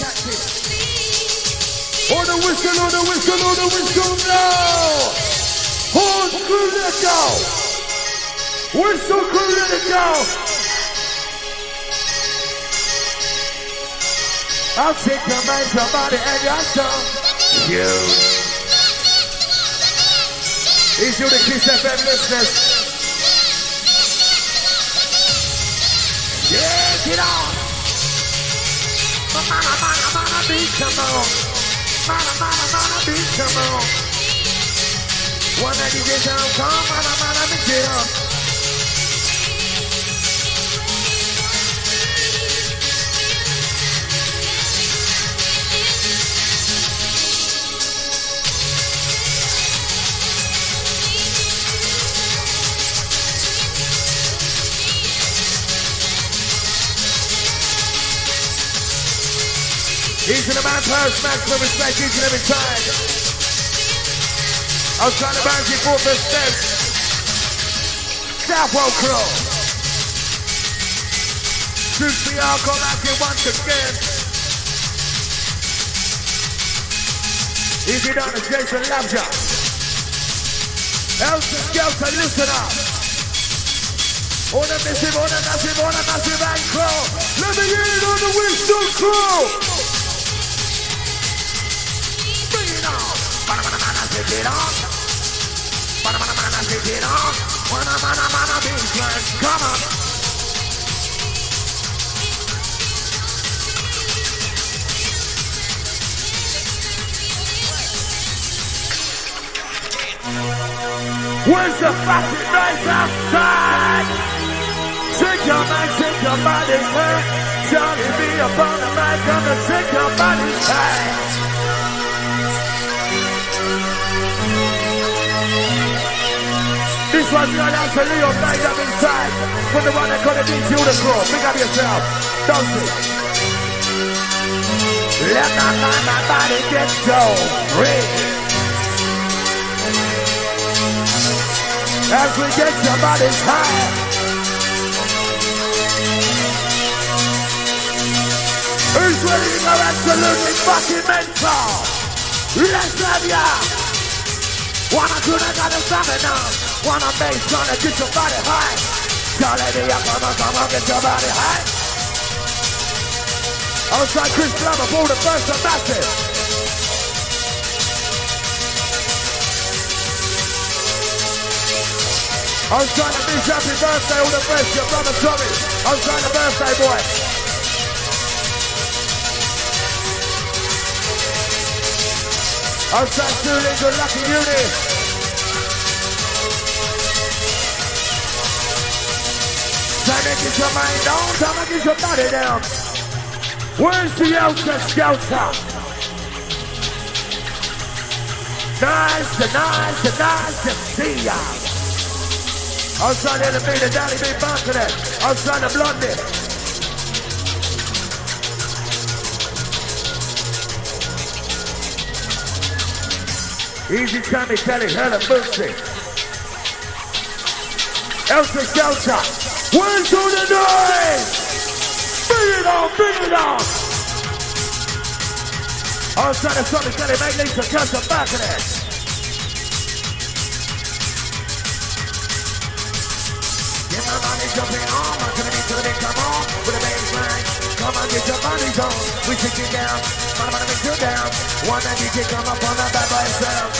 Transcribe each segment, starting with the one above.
Captain. On the whistle, on the whistle, on the whistle now! Horn crew, let it go! Whistle crew, let it go! I'll take your man, somebody, and your song. You. He's you, the Kiss FM listeners. Yeah, get on! One get down, come, mana, mana, beat it up! Each and man purse, maximum respect each and every time. I was trying to bounce you four fifth steps. Southwell Crow. Truth be all come back here once again. If you don't Jason loves ya. Elton listen up. On a massive, on a massive, on a massive ankle. Let me hear it on the Winston Crow. Take it on. Mana mana it. Come on. Where's the fucking noise outside? Shake your mind, shake your body's head. Johnny be up on the mic, gonna shake your body's head. This one's to Leo made up inside. For the one that you the crow. Pick up yourself. Don't it? Let my mind, my body get so free. As we get your bodies high. To go absolutely fucking mental? Let's have ya! Wanna do that kind of stamina? Uh, wanna bass gonna get your body high? Tell lady, come on, come on, get your body high. Outside Chris Blummer, pull the first and massive. I was trying to wish happy birthday all the best, your brother Tommy. I was trying to birthday boy. To do good lucky uni. Time to get your mind down, time to get your body down. Where's the Elsa Scouter? Nice to nice to nice to see ya. Elevate the daddy big back to that. I Easy Tommy Kelly, hella boosting. Elsa Skelter, one to the noise! Bring it on, bring it on! Trying to Tommy Kelly, make Lisa the back of that. Get oh, my body jumping on, I'm to the to come on, Come on, get your body on, we take it down, my body make you down. One that DJ come up on the bad boy sound.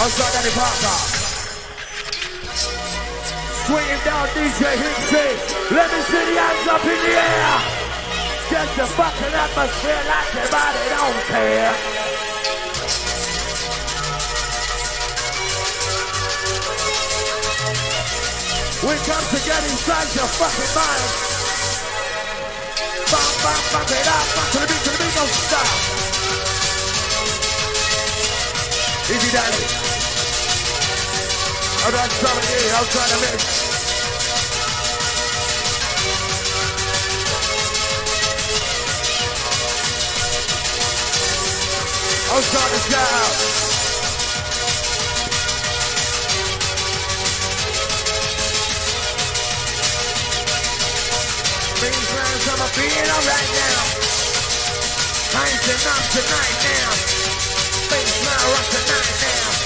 Outside Danny Parker. Swinging down DJ Hixxy. Let me see the hands up in the air. Just the fucking atmosphere like everybody don't care. We come to get inside your fucking mind. Bam, bam, bam, it up, back to the beat, to the beat, don't stop. Easy daddy. Oh, that's coming in outside the mix. Outside the sky. I'm a feeling alright now. I ain't enough tonight now. Face my rock tonight now.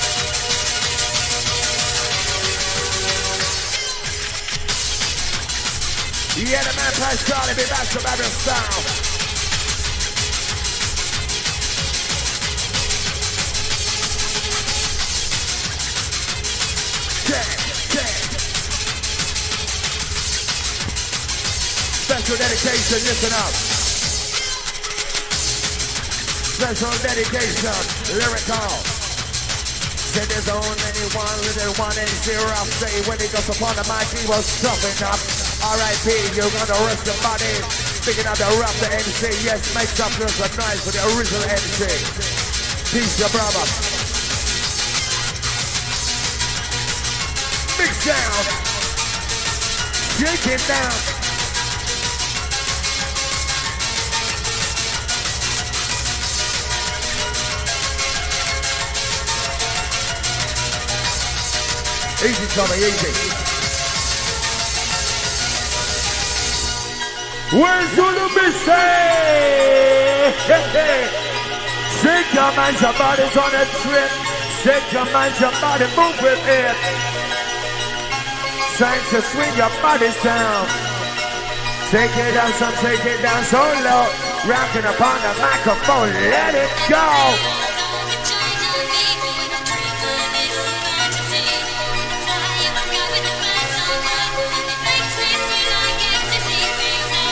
Yeah, the man plays Charlie, be back to Babylon style. Special dedication, listen up. Special dedication, lyrical. Said there's only one little one and zero. Say when he goes upon the mic, he was stopping up. R.I.P. You're gonna rest your body. Speaking up the rap, the MC. Yes, make some noise for the original MC. Peace, your brother. Big sound. Shake it down. Easy, Tommy, easy. Where's Zulu say? Shake your mind, your body's on a trip. Shake your mind, your body, move with it. Trying to swing your bodies down. Take it down, some take it down so low. Rocking upon the microphone, let it go.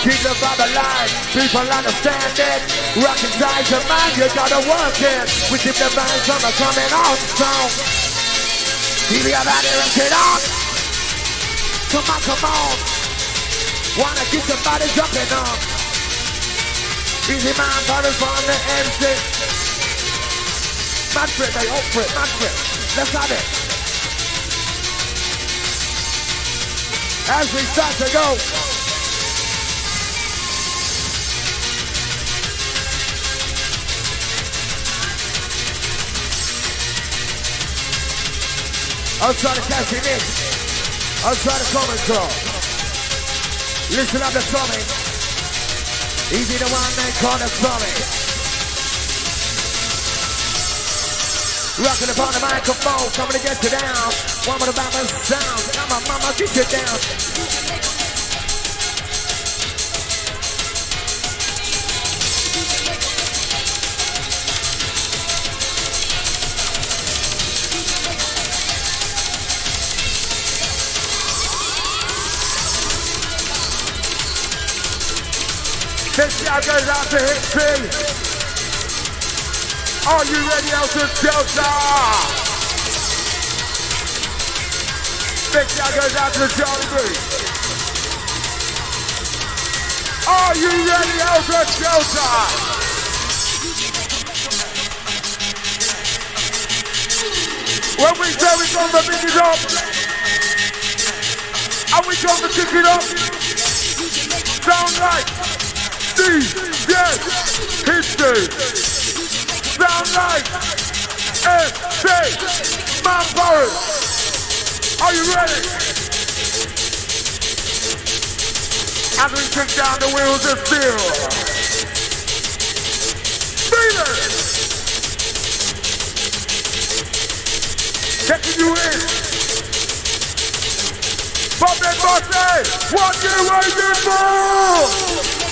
Keep the vibe alive, people understand it. Rock inside your mind, you gotta work it. We keep the band summer coming on strong. Keep your body and get on. Come on, come on. Wanna keep your body jumping on. Easy man, body from the MC. Manfred, they hope for it, Manfred. Let's have it. As we start to go. Outside the casting in. Outside the comment call. Listen up the coming. Easy the one man the coming. Rocking upon the microphone, coming to get you down. One more about my sound. Come on, mama, get you down. Shout goes out to Hit C. Are you ready out to Delta? Big shout goes out to Charlie B. Are you ready out to Delta? When we say we're gonna pick it up, and we gonna pick it up, sound like DJ History. Sound like FC Manpower. Are you ready? As we kick down the wheels of steel. Beat it! Checking you in. That bossy! What you waiting for?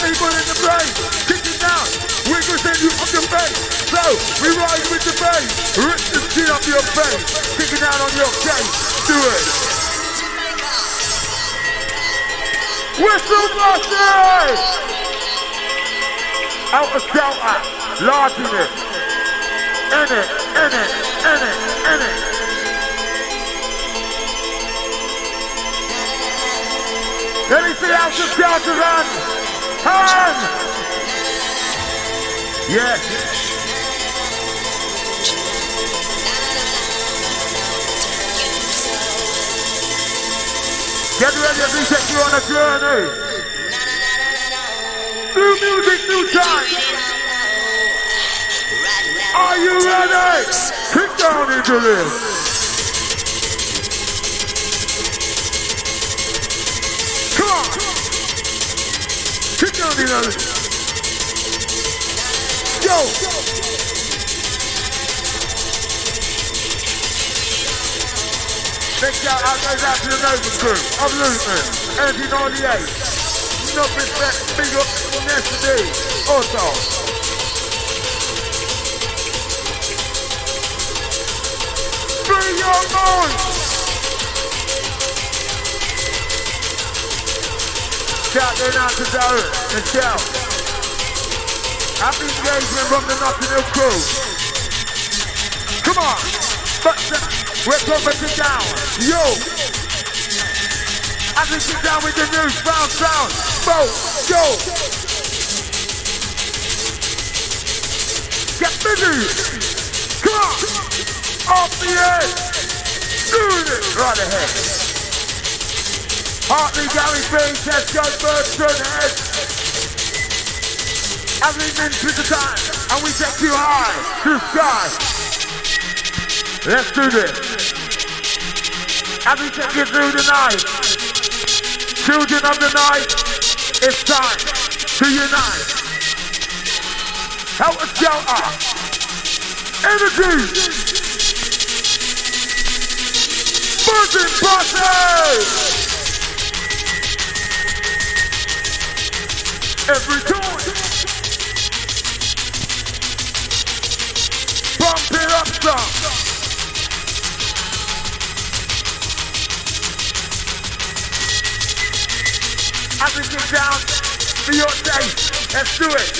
In the. Kick it down. We're gonna send you up your face. So, we ride with the bass. Rip the shit up your face. Kick it down on your face. Do it. Whistle! Out of shelter. Large in it. In it, in it, in it, in it. Let me see out the shelter run. Hands! Yes. Get ready we take you on a journey. New music, new time. Are you ready? Kick down into this. Into this. Go. Big shout out to the Nova crew of Luton, Energy 98. No respect, big up from yesterday. Also. Bring your noise! Shout going out to Darren, Michelle. Happy engagement from the Notting Hill crew. Come on. But we're coming to down. Yo. As we sit down with the new found sound. Bo, yo. Get busy. Come on. Off the edge. Doing it. Right ahead. Hartley, Gary Green, Tesco, Bertrand, Head. As we mince with the time, and we take you high to the sky. Let's do this. As we take you through the night, children of the night, it's time to unite. Help us go up. Energy. Buzzing party. Every time. Pump it up some. everything down for your day. Let's do it.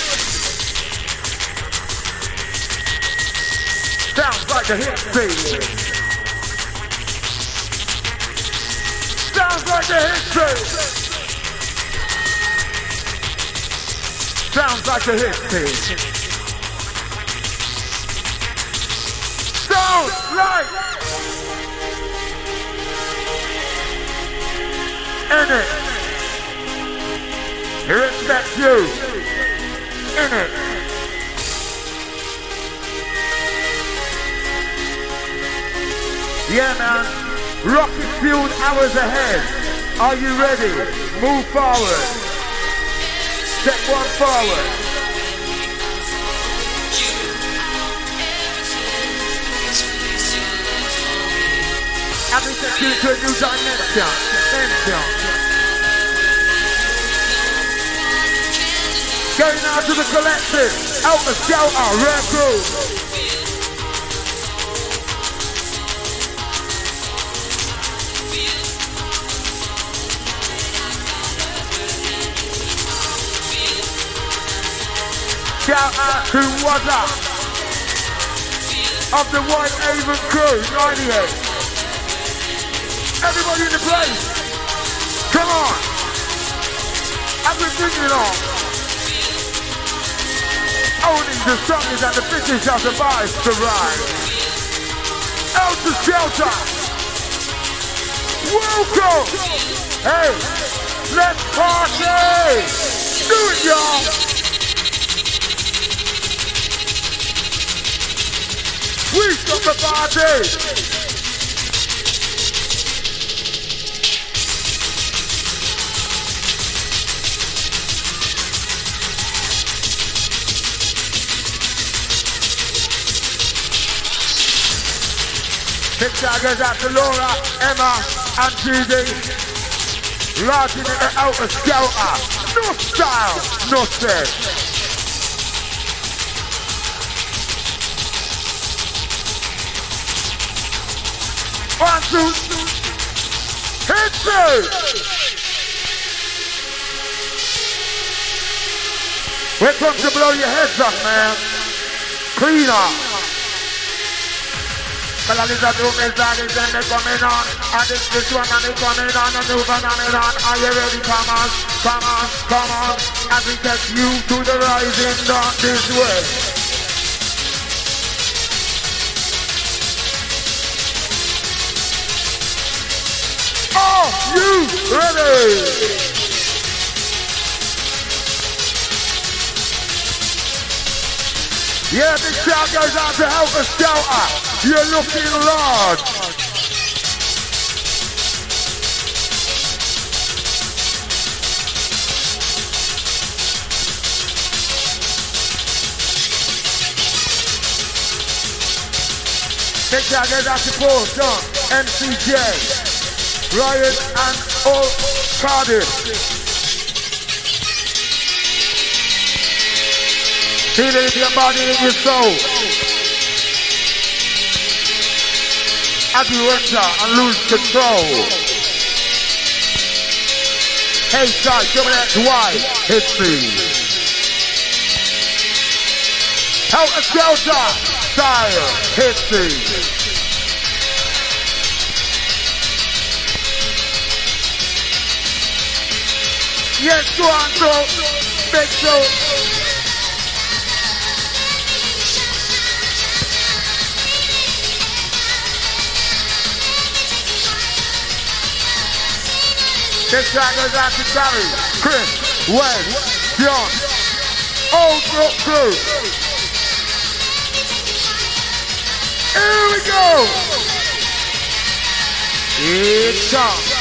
Sounds like a hit scene. Sounds like a hit scene. Sounds like a hit scene. Sounds like in it. He respects you. In it. Yeah, man. Rocket fueled hours ahead. Are you ready? Move forward. Step one forward. To you a new dimension. Dimension. Going out to the collective. Out the shelter, rare crew. Out to Wazza of the White Haven crew, 98. Everybody in the place. Come on. I've we bring it on. Only the strongest and the fittest shall survive to rise. Out to shelter. Welcome. Hey, let's party. Do it, y'all. We stop the party. Big shout out to Laura, Emma, and Judy. Lodging in the outer skelter. No style, no sense. One, two, hit two. We're come to blow your heads off, man. Clean up. Well, it's a two messages and they coming on. And this this one and coming on and moving on and on. Are you ready? Come on, come on, come on. As we take you to the rising dawn this way. You ready? Yeah, this shout goes out to Helter Skelter. You're looking large. Big shout goes out to Paul, John, MCJ, Ryan and all. Feel it in your body and your soul. Enter and lose control. Hey, side, coming out to wide history. Help us shelter style, history. Yes, go on, go. Make so. This guy goes out to Gary, Chris, Wes, Old Brook Crew. Here we go. It's on.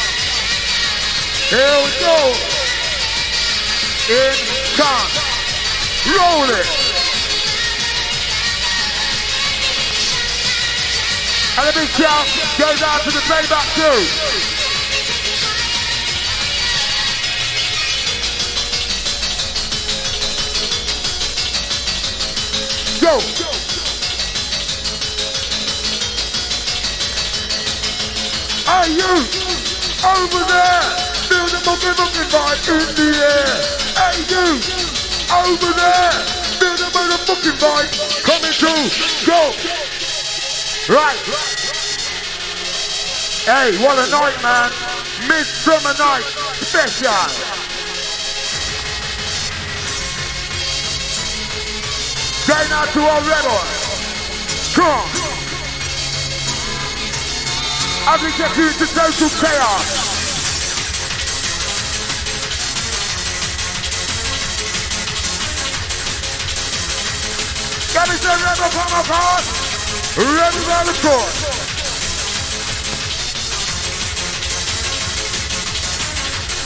Here we go. It's on. Roll it. And a big shout goes out to the playback too. Go. Are you over there? Feel the boogie vibe in the air. Hey you over there? Feel the motherfucking vibe coming through. Go. Right. Hey, what a night, man. Midsummer night special. Going out to our rebels. Come on. As we get into total chaos. Me some rebel from part. Rebel the court.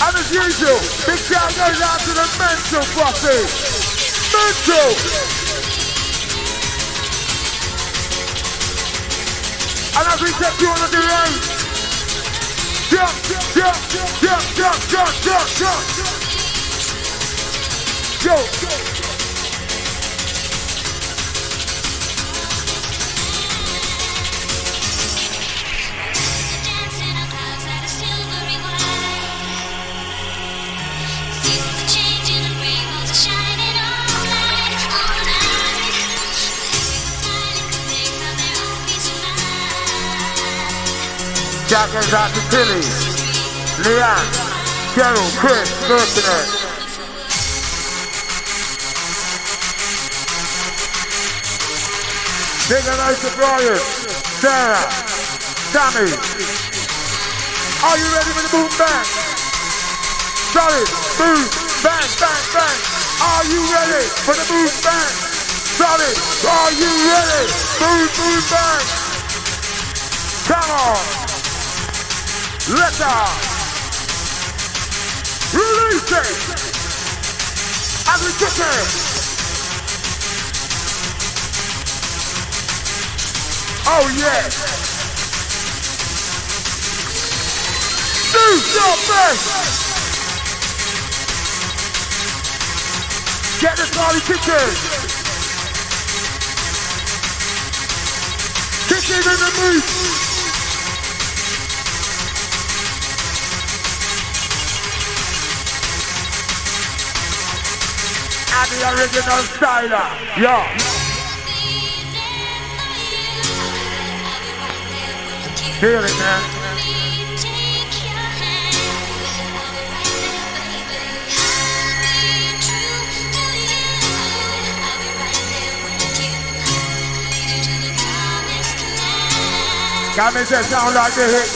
And as usual, big shout goes out to the mental bossy. Mental! And as we take you on the road, jump, jump, jump, jump, jump, jump, jump. Yo. Shout goes out to Tilly, Leanne, Cheryl, Chris, Mercenary. Big hello to Brian, Sarah, Sammy. Are you ready for the boom bang? Solid, boom, bang, bang, bang. Are you ready for the boom bang? Solid, are you ready? Boom, boom, bang. Come on. Let us release it we kick it. Oh yeah. Do your best. Get this party kicking. Kicking in the booth. The original styler. Yo. Feel it, man. Got me say sound like the hit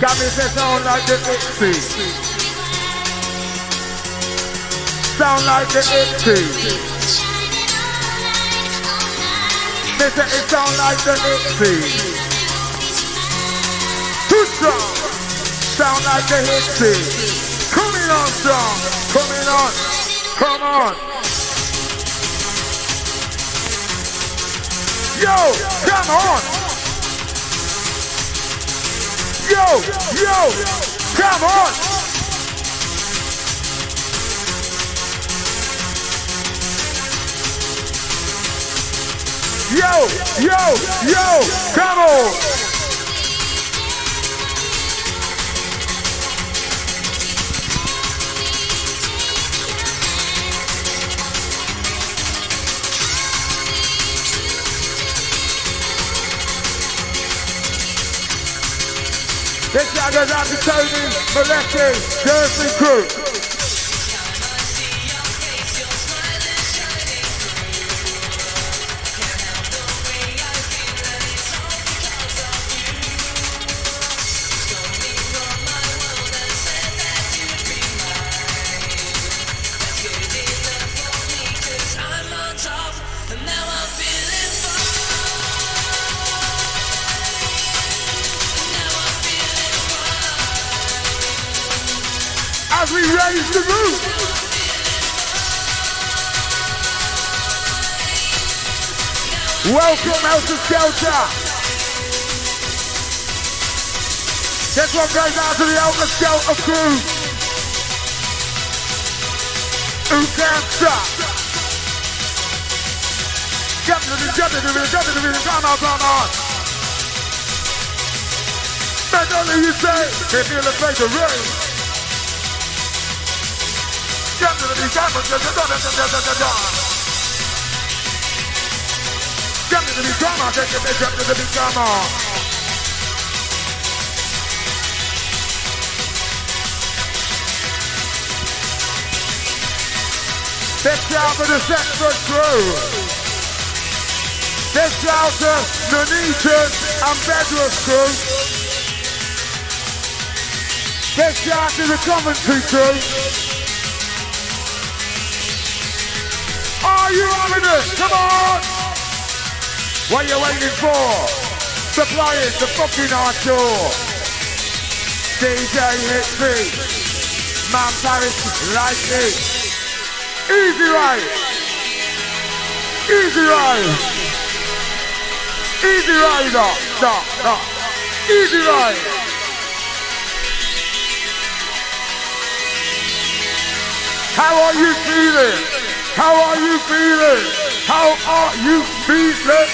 Got me say sound like the Itsy. Sound like the Itsy. Me say it sound like the Itsy. Too strong. Sound like the Itsy. Coming on strong. Coming on. Come on. Yo, come on. Yo, yo, come on. Yo, yo, yo, come on. This guy goes out to Tony, Moletti, Jersey Crew. Welcome Helter Skelter. This one goes out to the Helter Skelter crew. Who can't stop? Jump to the jump to the jump to the come on, come on. Make only you say, they feel the face of rain. Jump to the jump to the jump to the Jump to the beat, come on, take it, jump to the. Best out for the Sexford crew. Out to Nuneaton and Bedworth crew. Best out to the Coventry crew. Are you having it? Come on! What you waiting for? Supplying the fucking hardcore. DJ hit me. Man Paris like. Easy ride. Easy ride. Easy ride. No, no. Easy ride. How are you feeling? How are you feeling? How are you feeling?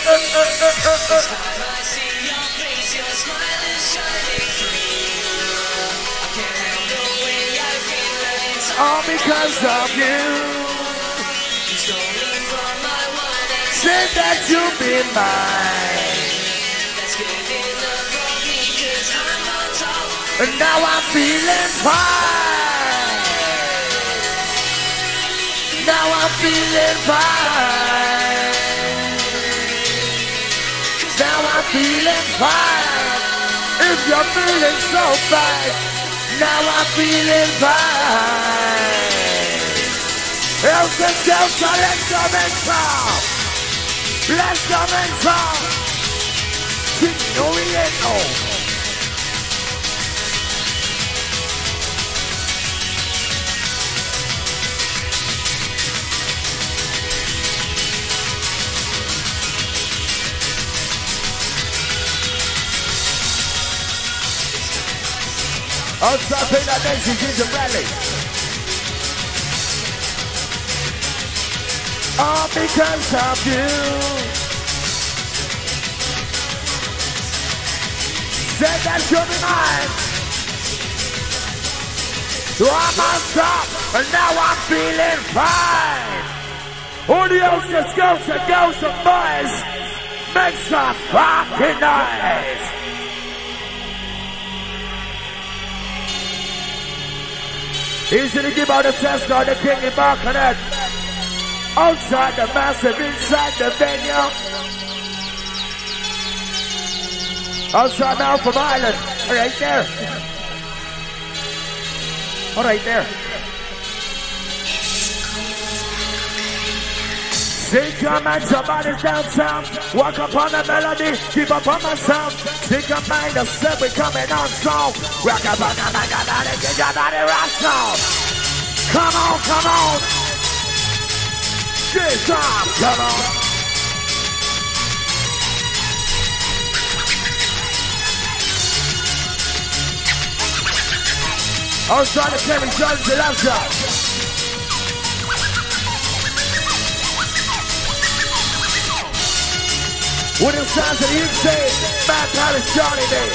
All because of you. Said that you'll be mine. And now I'm feeling fine. Now I'm feeling fine. Cause now I'm feeling fine. If you're feeling so fine, now I'm feeling fine. Help us go, so let's come and talk. Let's come and talk. Signoriano. On Saturday night next week is a rally. All because of you. Said that you'll be mine. So I'm on top, and now I'm feeling fine. The else just goes and goes and boys. Make some fucking noise. Easy to give out the test card, the king in back. Outside the massive, inside the venue. Outside now from Ireland, right there. All right there. Sing your mind, somebody's downtown. Walk up on the melody, keep up on my sound. Sing your mind, the step we coming on song. Rock up on the melody, get your body rock song. Come on, come on. Get some, come on. Outside the Kevin Jones, the left side. With the sounds of the insane, Matt Paris, Johnny Day.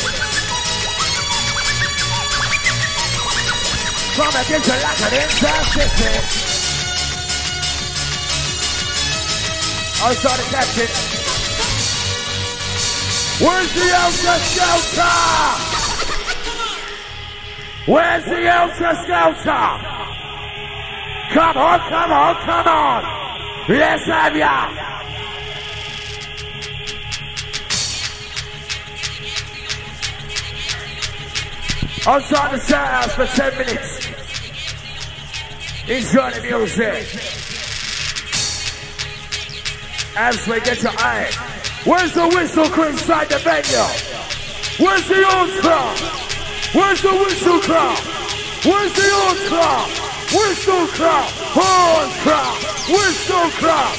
From against you like an inside system. Outside the captain. Where's the Elsa Shelter? Where's the Elsa Scouter? Come on, come on, come on. Let's have ya. Outside the sound for 10 minutes. Enjoy the music. As we get your eye. Where's the whistle crew inside the venue? Where's the ultra? Where's the whistle crowd? Where's the old crowd? Whistle crowd, horn crowd, whistle crowd.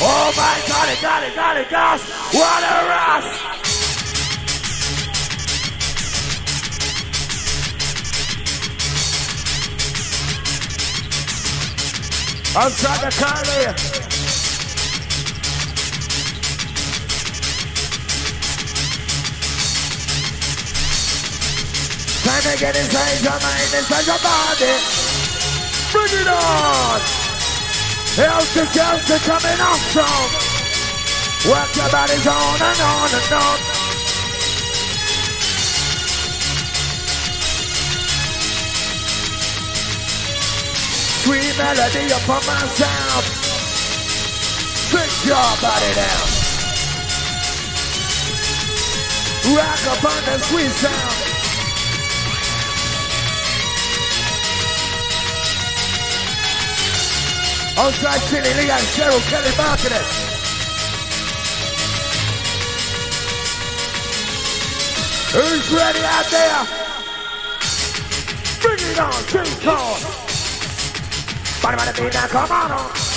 Oh my God, it got it, got it, gosh, what a rush! Outside the car Time to get inside your mind, inside your body. Bring it on. Helter Skelter coming off strong. Work your bodies on and on and on. Sweet melody upon my sound. Bring your body down. Rock upon the sweet sound. Outside City, Lee and Cheryl Kelly marketing. Who's ready out there? Bring it on, King Kong. Come on.